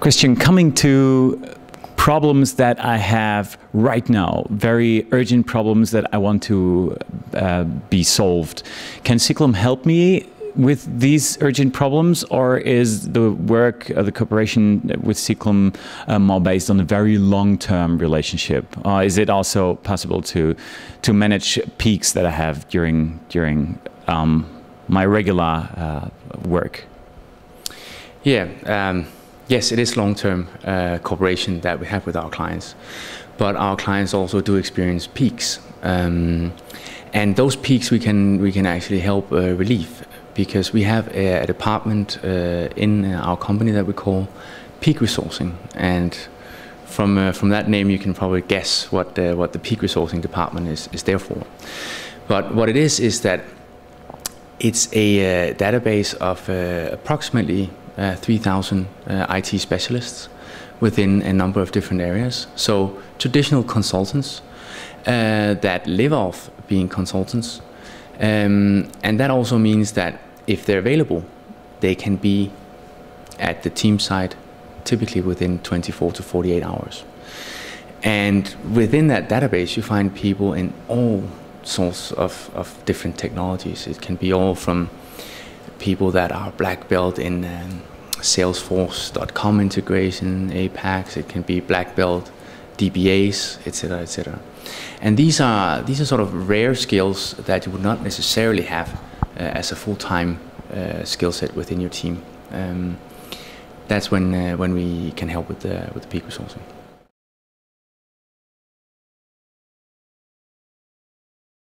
Christian, coming to problems that I have right now, very urgent problems that I want to uh, be solved. Can Ciklum help me with these urgent problems, or is the work, uh, the cooperation with Ciklum uh, more based on a very long-term relationship? Uh, is it also possible to to manage peaks that I have during during um, my regular uh, work? Yeah. Um yes, it is long-term uh, cooperation that we have with our clients, but our clients also do experience peaks, um, and those peaks we can we can actually help uh, relieve because we have a, a department uh, in our company that we call peak resourcing, and from uh, from that name you can probably guess what the, what the peak resourcing department is is there for. But what it is is that it's a uh, database of uh, approximately uh, 3,000 uh, IT specialists within a number of different areas. So traditional consultants uh, that live off being consultants. Um, and that also means that if they're available, they can be at the team site typically within 24 to 48 hours. And within that database, you find people in all sorts of, of different technologies. It can be all from people that are black belt in um, Salesforce.com integration, Apex. It can be black belt, DBAs, etc., etc. And these are these are sort of rare skills that you would not necessarily have uh, as a full-time uh, skill set within your team. Um, that's when uh, when we can help with the with the peak resourcing.